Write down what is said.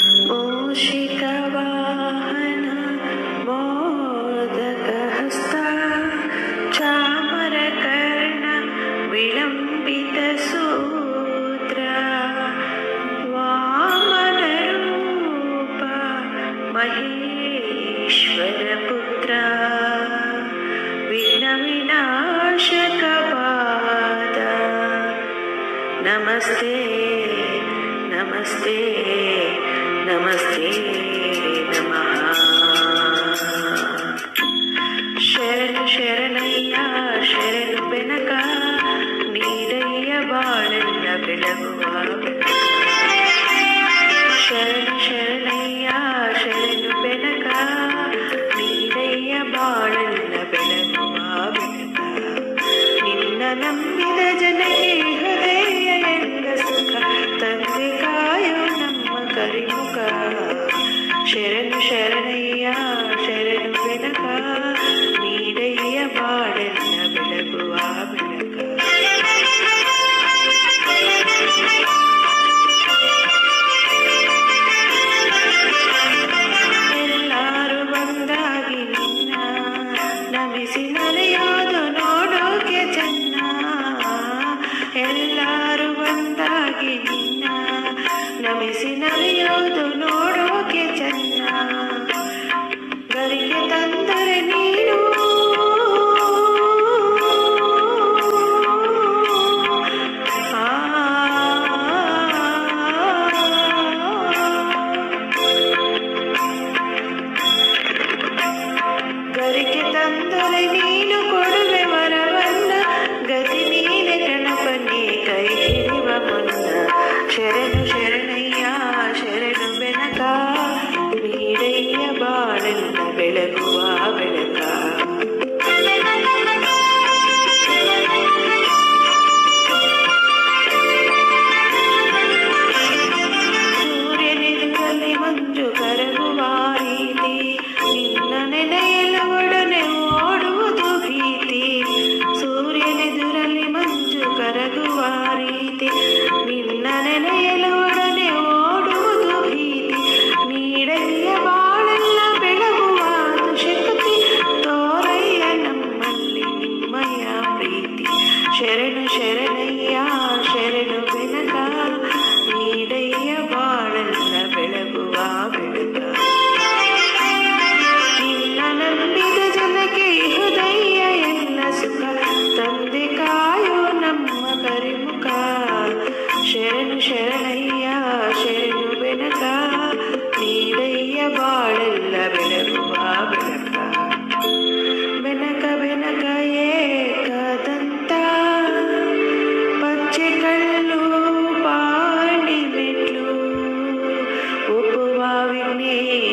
मूषिकवाहन मोदकहस्ता चामरकर्ण विलम्बितसूत्र वामनरूप महेश्वरपुत्रा विघ्नविनाशकपाद। नमस्ते नमस्ते ದಿನವಿಯೋದು ನೋಡೋಕೆ ಚೆನ್ನ ಗರಿಗೆ ತಂದರೆ ನೀನು ಗರಿಗೆ ತಂದರೆ ನೀನು ಕೊಡುವೆ ಮರವನ್ನ ಗತಿ ನೀನೆ ಗಣಪನಿ ಕೈ ಹಿಡಿವ ಮುನ್ನ ಶರಣ available. আমি